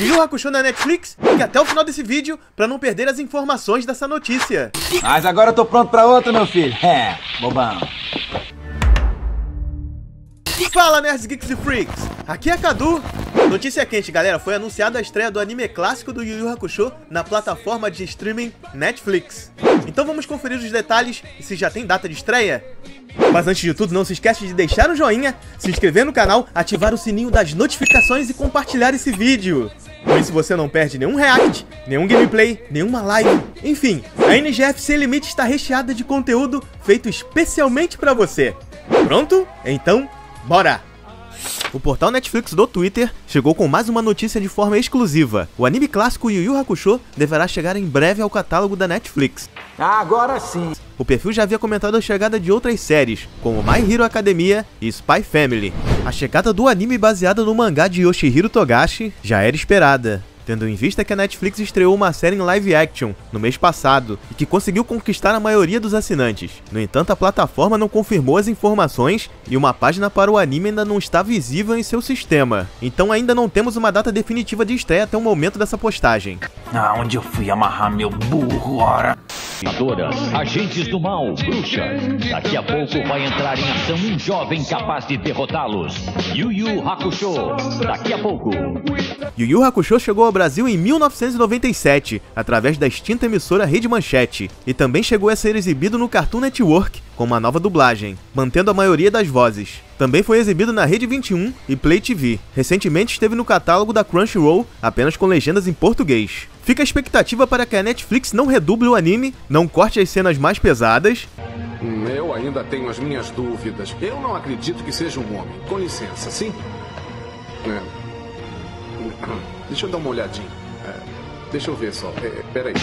Yu Yu Hakusho na Netflix? Fique até o final desse vídeo para não perder as informações dessa notícia. Mas agora eu tô pronto pra outra, meu filho. É, bobão. Fala Nerds, Geeks e Freaks! Aqui é Cadu. Notícia quente, galera, foi anunciada a estreia do anime clássico do Yu Yu Hakusho na plataforma de streaming Netflix. Então vamos conferir os detalhes e se já tem data de estreia. Mas antes de tudo, não se esquece de deixar um joinha, se inscrever no canal, ativar o sininho das notificações e compartilhar esse vídeo. Com isso você não perde nenhum react, nenhum gameplay, nenhuma live, enfim, a NGF Sem Limite está recheada de conteúdo feito especialmente para você. Pronto? Então, bora! O portal Netflix do Twitter chegou com mais uma notícia de forma exclusiva. O anime clássico Yu Yu Hakusho deverá chegar em breve ao catálogo da Netflix. Agora sim. O perfil já havia comentado a chegada de outras séries, como My Hero Academia e Spy Family. A chegada do anime baseada no mangá de Yoshihiro Togashi já era esperada tendo em vista que a Netflix estreou uma série em live action no mês passado e que conseguiu conquistar a maioria dos assinantes. No entanto, a plataforma não confirmou as informações e uma página para o anime ainda não está visível em seu sistema. Então ainda não temos uma data definitiva de estreia até o momento dessa postagem. Ah, onde eu fui amarrar meu burro, ora? Agentes do mal, bruxas. Daqui a pouco vai entrar em ação um jovem capaz de derrotá-los. Yu Yu Hakusho. Daqui a pouco. Yu Yu Hakusho chegou ao Brasil em 1997, através da extinta emissora Rede Manchete, e também chegou a ser exibido no Cartoon Network, com uma nova dublagem, mantendo a maioria das vozes. Também foi exibido na Rede 21 e Play TV. Recentemente esteve no catálogo da Crunchyroll, apenas com legendas em português. Fica a expectativa para que a Netflix não reduble o anime, não corte as cenas mais pesadas. Eu ainda tenho as minhas dúvidas. Eu não acredito que seja um homem. Com licença, sim? É. Deixa eu dar uma olhadinha. É, deixa eu ver só. É, peraí.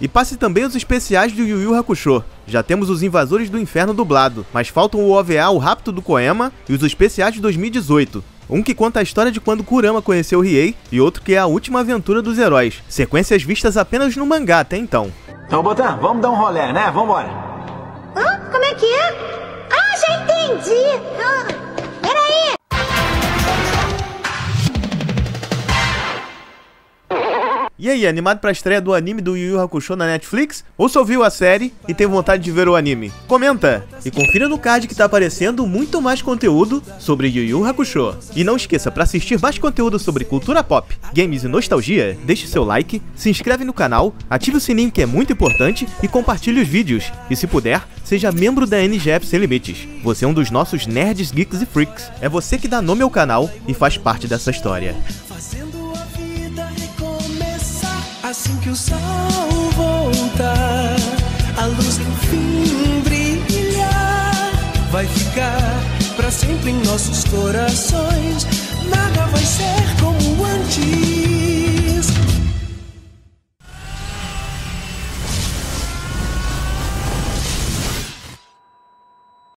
E passe também os especiais do Yu Yu Hakusho. Já temos os Invasores do Inferno dublado, mas faltam o OVA O Rapto do Koema e os especiais de 2018. Um que conta a história de quando Kurama conheceu Riei e outro que é a última aventura dos heróis. Sequências vistas apenas no mangá até então. Então, Botan, vamos dar um rolé, né? Vambora. Hã? Como é que é? Ah, já entendi! Ah. E aí, animado pra estreia do anime do Yu Yu Hakusho na Netflix? Ou só viu a série e tem vontade de ver o anime? Comenta! E confira no card que tá aparecendo muito mais conteúdo sobre Yu Yu Hakusho. E não esqueça, para assistir mais conteúdo sobre cultura pop, games e nostalgia, deixe seu like, se inscreve no canal, ative o sininho que é muito importante e compartilhe os vídeos. E se puder, seja membro da NGF Sem Limites. Você é um dos nossos nerds, geeks e freaks. É você que dá nome ao canal e faz parte dessa história. Assim que o sol voltar, a luz enfim brilhar, vai ficar para sempre em nossos corações. Nada vai ser como antes.